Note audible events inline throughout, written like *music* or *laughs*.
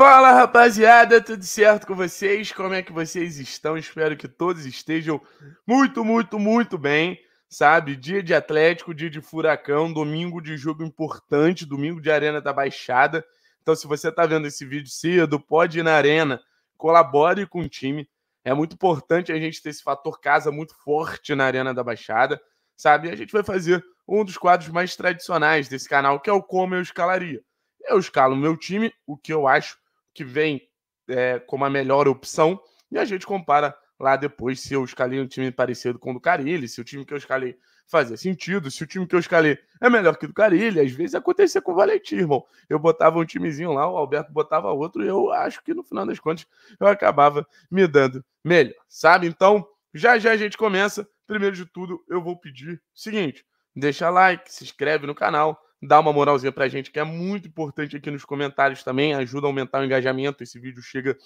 Fala rapaziada, tudo certo com vocês? Como é que vocês estão? Espero que todos estejam muito, muito, muito bem. Sabe, dia de Atlético, dia de Furacão, domingo de jogo importante, domingo de Arena da Baixada. Então, se você está vendo esse vídeo cedo, pode ir na Arena, colabore com o time. É muito importante a gente ter esse fator casa muito forte na Arena da Baixada, sabe? E a gente vai fazer um dos quadros mais tradicionais desse canal, que é o Como Eu Escalaria. Eu escalo o meu time, o que eu acho que vem é, como a melhor opção, e a gente compara lá depois se eu escalei um time parecido com o do Carilli, se o time que eu escalei fazia sentido, se o time que eu escalei é melhor que o do Carilli. Às vezes acontecia com o Valentim, irmão. Eu botava um timezinho lá, o Alberto botava outro, e eu acho que no final das contas eu acabava me dando melhor, sabe? Então, já já a gente começa. Primeiro de tudo, eu vou pedir o seguinte: deixa like, se inscreve no canal, dá uma moralzinha pra gente, que é muito importante aqui nos comentários também, ajuda a aumentar o engajamento. Esse vídeo chega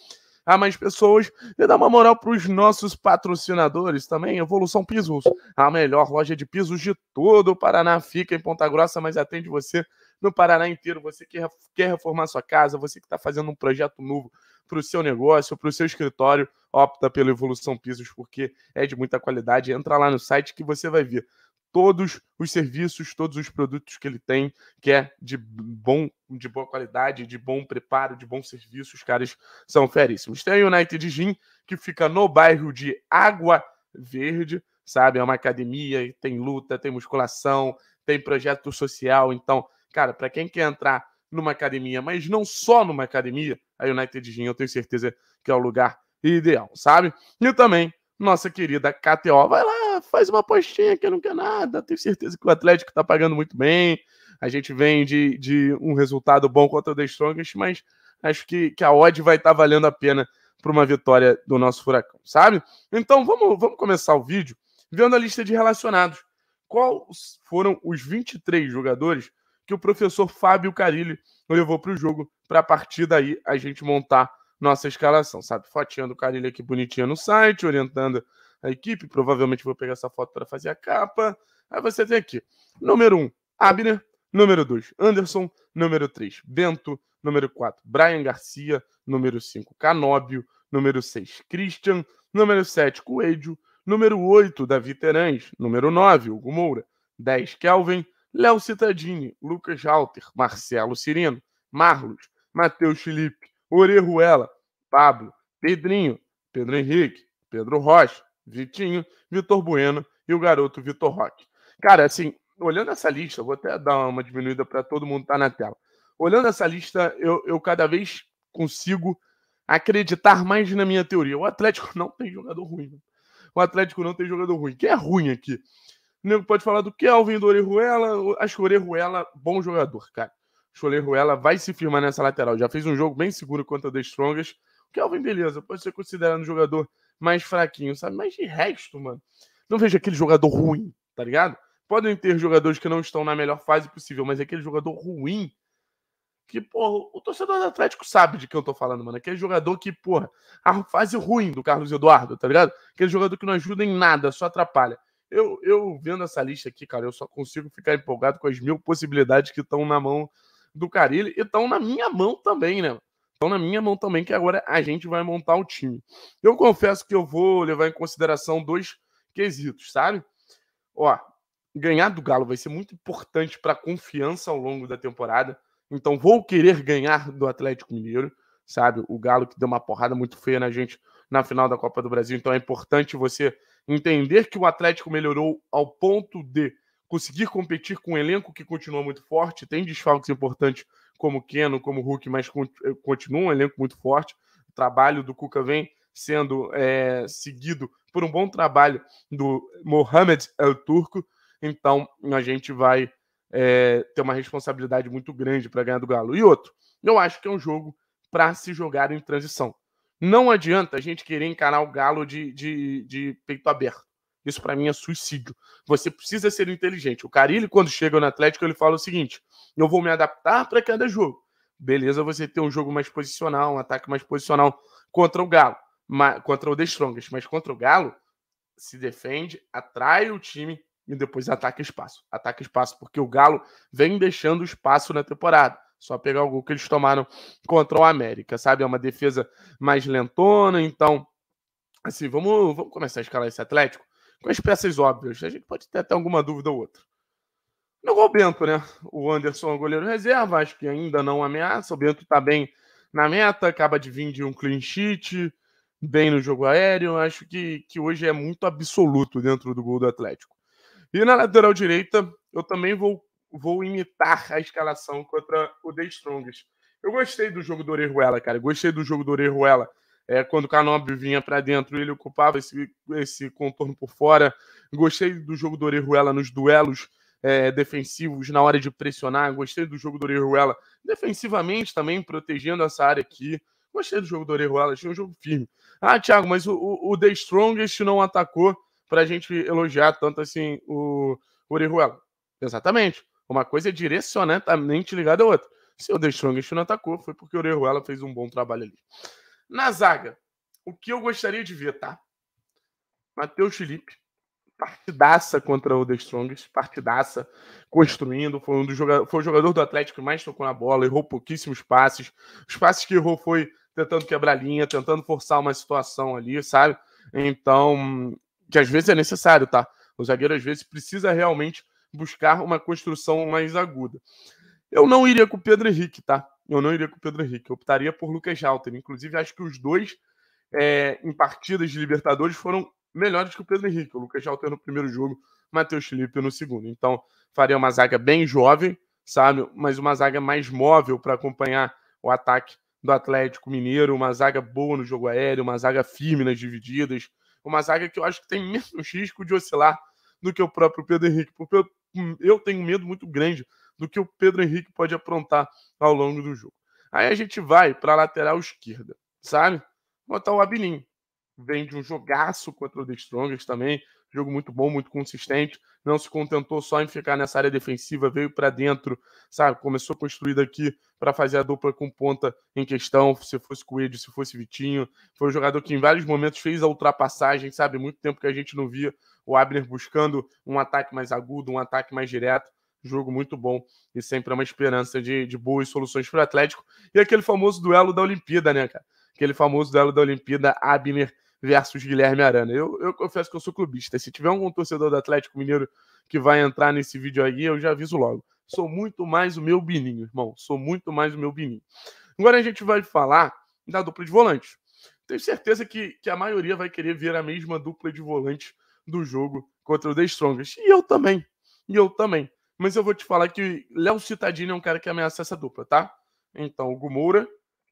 a mais pessoas e dá uma moral para os nossos patrocinadores também. Evolução Pisos, a melhor loja de pisos de todo o Paraná. Fica em Ponta Grossa, mas atende você no Paraná inteiro. Você que quer reformar sua casa, você que está fazendo um projeto novo para o seu negócio, para o seu escritório, opta pela Evolução Pisos, porque é de muita qualidade. Entra lá no site que você vai ver todos os serviços, todos os produtos que ele tem, que é de bom, de boa qualidade, de bom preparo, de bom serviço, os caras são feríssimos. Tem o United Gym, que fica no bairro de Água Verde, sabe? É uma academia, tem luta, tem musculação, tem projeto social. Então, cara, para quem quer entrar numa academia, mas não só numa academia, a United Gym eu tenho certeza que é o lugar ideal, sabe? E também nossa querida KTO. Vai lá, faz uma apostinha que não quer nada. Tenho certeza que o Atlético está pagando muito bem. A gente vem de, de um resultado bom contra o The Strongest, mas acho que, que a odd vai estar tá valendo a pena para uma vitória do nosso Furacão, sabe? Então vamos, vamos começar o vídeo vendo a lista de relacionados. Quais foram os 23 jogadores que o professor Fábio Carilli levou para o jogo para a partir daí a gente montar nossa escalação, sabe? Fotinha do Carilho aqui bonitinha no site, orientando a equipe. Provavelmente vou pegar essa foto para fazer a capa. Aí você tem aqui, número 1, um, Abner. Número 2, Anderson. Número 3, Bento. Número 4, Brian Garcia. Número 5, Canóbio. Número 6, Christian. Número 7, Coelho. Número 8, Davi Terães. Número 9, Hugo Moura. 10, Kelvin. Léo Citadini, Lucas Halter, Marcelo Cirino, Marlos, Matheus Felipe, Orejuela, Pablo, Pedrinho, Pedro Henrique, Pedro Rocha, Vitinho, Vitor Bueno e o garoto Vitor Roque. Cara, assim, olhando essa lista, vou até dar uma diminuída para todo mundo estar tá na tela. Olhando essa lista, eu, eu cada vez consigo acreditar mais na minha teoria. O Atlético *laughs* não tem jogador ruim. O Atlético não tem jogador ruim. Quem é ruim aqui? O nego pode falar do Kelvin, do Orejuela. Acho que o Orejuela, bom jogador, cara. Choler Ruela vai se firmar nessa lateral. Já fez um jogo bem seguro contra o The Strongest. O Kelvin, beleza, pode ser considerado um jogador mais fraquinho, sabe? Mas de resto, mano, não vejo aquele jogador ruim, tá ligado? Podem ter jogadores que não estão na melhor fase possível, mas aquele jogador ruim que, porra, o torcedor do Atlético sabe de que eu tô falando, mano. Aquele jogador que, porra, a fase ruim do Carlos Eduardo, tá ligado? Aquele jogador que não ajuda em nada, só atrapalha. Eu, eu vendo essa lista aqui, cara, eu só consigo ficar empolgado com as mil possibilidades que estão na mão do Carilli e estão na minha mão também, né? Estão na minha mão também, que agora a gente vai montar o time. Eu confesso que eu vou levar em consideração dois quesitos, sabe? Ó, ganhar do Galo vai ser muito importante para a confiança ao longo da temporada. Então vou querer ganhar do Atlético Mineiro, sabe? O Galo que deu uma porrada muito feia na gente na final da Copa do Brasil. Então é importante você entender que o Atlético melhorou ao ponto de conseguir competir com um elenco que continua muito forte, tem desfalques importantes como Keno, como Hulk, mas eh, continua um elenco muito forte. O trabalho do Cuca vem sendo é, seguido por um bom trabalho do Mohamed El Turco, então a gente vai é, ter uma responsabilidade muito grande para ganhar do Galo. E outro, eu acho que é um jogo para se jogar em transição. Não adianta a gente querer encarar o Galo de, de, de peito aberto. Isso para mim é suicídio. Você precisa ser inteligente. O Carilli, quando chega no Atlético, ele fala o seguinte: eu vou me adaptar para cada jogo. Beleza, você ter um jogo mais posicional, um ataque mais posicional contra o Galo, contra o The Strongest, mas contra o Galo, se defende, atrai o time e depois ataca espaço. Ataca espaço, porque o Galo vem deixando espaço na temporada. Só pegar o gol que eles tomaram contra o América, sabe? É uma defesa mais lentona, então, assim, vamos, vamos começar a escalar esse Atlético com as peças óbvias. A gente pode ter até alguma dúvida ou outra. No gol Bento, né? O Anderson é goleiro reserva, acho que ainda não ameaça. O Bento tá bem na meta, acaba de vir de um clean sheet, bem no jogo aéreo. Acho que, que hoje é muito absoluto dentro do gol do Atlético. E na lateral direita, eu também vou, vou imitar a escalação contra o The Strongest. Eu gostei do jogo do Orejuela, cara. Gostei do jogo do Orejuela. É, quando o Canobio vinha para dentro, ele ocupava esse, esse contorno por fora. Gostei do jogo do Orejuela nos duelos é, defensivos na hora de pressionar. Gostei do jogo do Orejuela defensivamente também, protegendo essa área aqui. Gostei do jogo do Orejuela, achei um jogo firme. Ah, Thiago, mas o, o, o The Strongest não atacou para a gente elogiar tanto assim o, o Orejuela. Exatamente. Uma coisa é direcionadamente ligada à outra. Se o The Strongest não atacou, foi porque o Orejuela fez um bom trabalho ali. Na zaga, o que eu gostaria de ver, tá? Matheus Felipe, partidaça contra o The Strongest, partidaça, construindo, foi um dos jogadores, foi o jogador do Atlético que mais tocou na bola, errou pouquíssimos passes. Os passes que errou foi tentando quebrar linha, tentando forçar uma situação ali, sabe? Então, que às vezes é necessário, tá? O zagueiro às vezes precisa realmente buscar uma construção mais aguda. Eu não iria com o Pedro Henrique, tá? Eu não iria com o Pedro Henrique. Eu optaria por Lucas Halter. Inclusive, acho que os dois é, em partidas de Libertadores foram melhores que o Pedro Henrique. O Lucas Halter no primeiro jogo, Matheus Felipe no segundo. Então, faria uma zaga bem jovem, sabe? Mas uma zaga mais móvel para acompanhar o ataque do Atlético Mineiro. Uma zaga boa no jogo aéreo, uma zaga firme nas divididas. Uma zaga que eu acho que tem menos *laughs* risco de oscilar do que o próprio Pedro Henrique. Porque eu, eu tenho medo muito grande do que o Pedro Henrique pode aprontar ao longo do jogo. Aí a gente vai para a lateral esquerda, sabe? Botar o Abilin. Vem de um jogaço contra o The Strongest também. Jogo muito bom, muito consistente. Não se contentou só em ficar nessa área defensiva, veio para dentro, sabe? Começou construído aqui para fazer a dupla com ponta em questão. Se fosse Coelho, se fosse Vitinho. Foi um jogador que em vários momentos fez a ultrapassagem, sabe? Muito tempo que a gente não via o Abner buscando um ataque mais agudo, um ataque mais direto jogo muito bom e sempre é uma esperança de, de boas soluções para o Atlético. E aquele famoso duelo da Olimpíada, né, cara? Aquele famoso duelo da Olimpíada, Abner versus Guilherme Arana. Eu, eu confesso que eu sou clubista. Se tiver algum torcedor do Atlético Mineiro que vai entrar nesse vídeo aí, eu já aviso logo. Sou muito mais o meu Bininho, irmão. Sou muito mais o meu Bininho. Agora a gente vai falar da dupla de volantes. Tenho certeza que, que a maioria vai querer ver a mesma dupla de volantes do jogo contra o The Strongest. E eu também. E eu também. Mas eu vou te falar que Léo Citadini é um cara que ameaça essa dupla, tá? Então, o Gumura,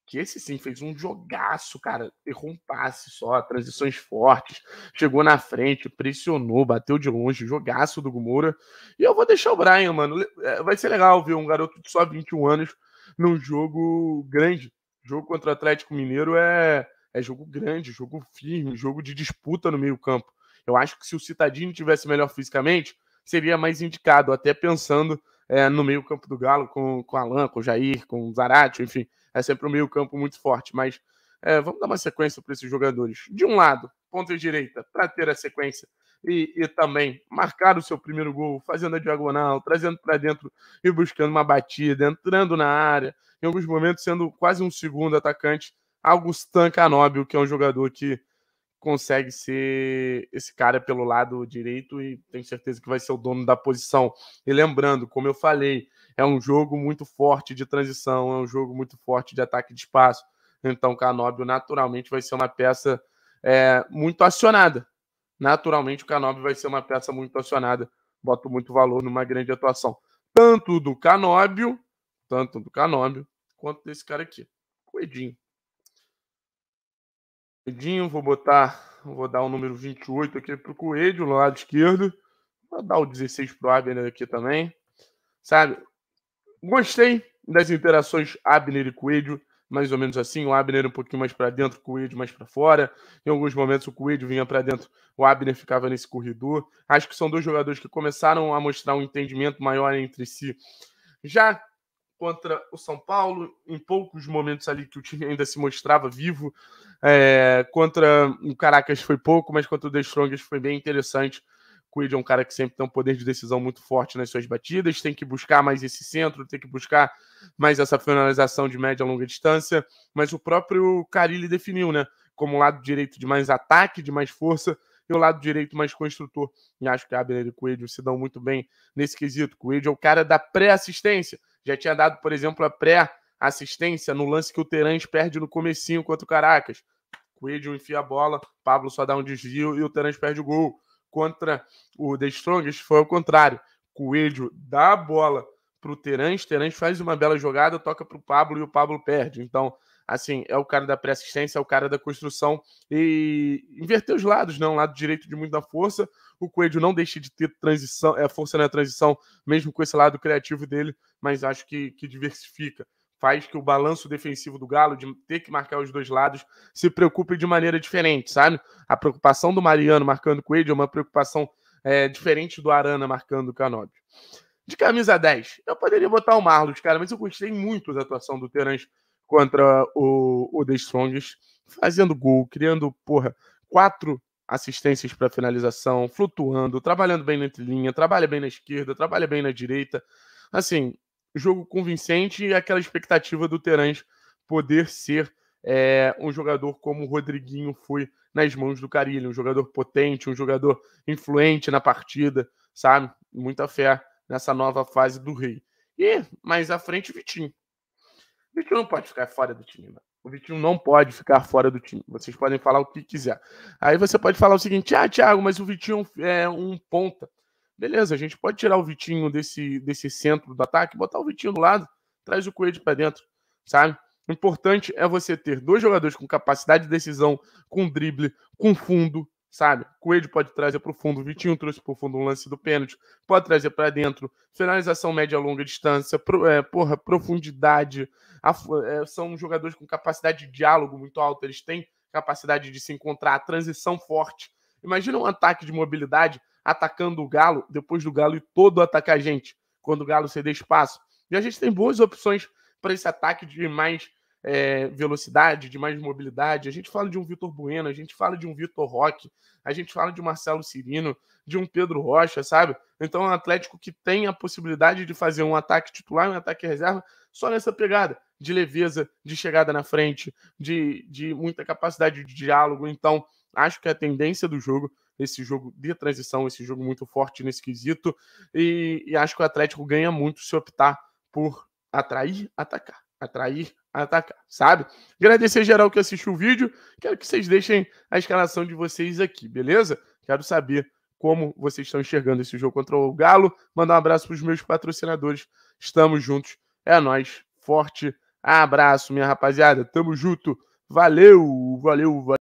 que esse sim fez um jogaço, cara. Errou um passe só, transições fortes, chegou na frente, pressionou, bateu de longe, jogaço do Gumura. E eu vou deixar o Brian, mano. É, vai ser legal ver um garoto de só 21 anos num jogo grande. Jogo contra o Atlético Mineiro é, é jogo grande, jogo firme, jogo de disputa no meio-campo. Eu acho que se o Citadini tivesse melhor fisicamente, seria mais indicado, até pensando é, no meio-campo do Galo, com, com Alan, com Jair, com Zarate, enfim, é sempre um meio-campo muito forte. Mas é, vamos dar uma sequência para esses jogadores. De um lado, ponta direita, para ter a sequência e, e, também marcar o seu primeiro gol, fazendo a diagonal, trazendo para dentro e buscando uma batida, entrando na área, em alguns momentos sendo quase um segundo atacante. Augustin Canóbio, que é um jogador que consegue ser esse cara pelo lado direito e tenho certeza que vai ser o dono da posição. E lembrando, como eu falei, é um jogo muito forte de transição, é um jogo muito forte de ataque de espaço. Então, Canóbio naturalmente vai ser uma peça é, muito acionada. Naturalmente, o Canóbio vai ser uma peça muito acionada. Boto muito valor numa grande atuação. Tanto do Canóbio, tanto do Canóbio, quanto desse cara aqui, Coedinho. Edinho, vou botar, vou dar o número 28 aqui para o Coelho, no lado esquerdo. Vou dar o 16 para o Abner aqui também. Sabe? Gostei das interações Abner e Coelho, mais ou menos assim. O Abner um pouquinho mais para dentro, o Coelho mais para fora. Em alguns momentos o Coelho vinha para dentro, o Abner ficava nesse corredor. Acho que são dois jogadores que começaram a mostrar um entendimento maior entre si. Já contra o São Paulo, em poucos momentos ali que o time ainda se mostrava vivo. É, contra o Caracas foi pouco, mas contra o The Strongest foi bem interessante. Coelho é um cara que sempre tem um poder de decisão muito forte nas suas batidas, tem que buscar mais esse centro, tem que buscar mais essa finalização de média e longa distância, mas o próprio Carilli definiu, né? Como lado direito de mais ataque, de mais força, e o lado direito mais construtor. E acho que Abner e Coelho se dão muito bem nesse quesito. Coelho é o cara da pré-assistência. Já tinha dado, por exemplo, a pré-assistência no lance que o Terãs perde no comecinho contra o Caracas. Coelho enfia a bola, Pablo só dá um desvio e o Terãs perde o gol. Contra o The Strongest foi o contrário. Coelho dá a bola para o Terãs, Terãs faz uma bela jogada, toca para o Pablo e o Pablo perde. Então, assim, é o cara da pré-assistência, é o cara da construção e inverter os lados, não, né? lado direito de muita força, o Coelho não deixa de ter transição, é força na transição, mesmo com esse lado criativo dele, mas acho que, que diversifica, faz que o balanço defensivo do Galo, de ter que marcar os dois lados, se preocupe de maneira diferente, sabe? A preocupação do Mariano marcando o Coelho é uma preocupação é, diferente do Arana marcando o. De camisa 10, eu poderia botar o Marlos, cara, mas eu gostei muito da atuação do Terãs contra o, o The Strongest, fazendo gol, criando, porra, quatro assistências para finalização, flutuando, trabalhando bem na linha, trabalha bem na esquerda, trabalha bem na direita. Assim, jogo convincente e aquela expectativa do Terãs poder ser é, um jogador como o Rodriguinho foi nas mãos do Carilho, um jogador potente, um jogador influente na partida, sabe? Muita fé nessa nova fase do Rei. E mais à frente, Vitinho. O Vitinho não pode ficar fora do time, mano. O Vitinho não pode ficar fora do time. Vocês podem falar o que quiser. Aí você pode falar o seguinte: ah, Thiago, mas o Vitinho é um ponta. Beleza, a gente pode tirar o Vitinho desse, desse centro do ataque, botar o Vitinho do lado, traz o Coelho para dentro, sabe? O importante é você ter dois jogadores com capacidade de decisão, com drible, com fundo, sabe? Coelho pode trazer para o fundo, Vitinho trouxe para o fundo um lance do pênalti, pode trazer para dentro, finalização média longa distância, pro, é, porra, profundidade. A, é, são jogadores com capacidade de diálogo muito alta, eles têm capacidade de se encontrar, transição forte. Imagina um ataque de mobilidade atacando o Galo, depois do Galo e todo atacar a gente, quando o Galo ceder espaço. E a gente tem boas opções para esse ataque de mais é, velocidade, de mais mobilidade. A gente fala de um Vitor Bueno, a gente fala de um Vitor Roque, a gente fala de um Marcelo Cirino, de um Pedro Rocha, sabe? Então é um Atlético que tem a possibilidade de fazer um ataque titular e um ataque reserva só nessa pegada de leveza, de chegada na frente, de, de muita capacidade de diálogo. Então, acho que é a tendência do jogo, esse jogo de transição, esse jogo muito forte nesse quesito, e, e acho que o Atlético ganha muito se optar por atrair, atacar atrair, atacar, sabe? Agradecer geral que assistiu o vídeo. Quero que vocês deixem a escalação de vocês aqui, beleza? Quero saber como vocês estão enxergando esse jogo contra o Galo. Mandar um abraço para os meus patrocinadores. Estamos juntos. É nós. Forte abraço, minha rapaziada. Tamo junto. Valeu, valeu, valeu.